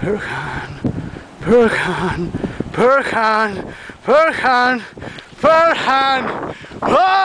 Furkan, Furkan, Furkan, Furkan, Furkan. Oh!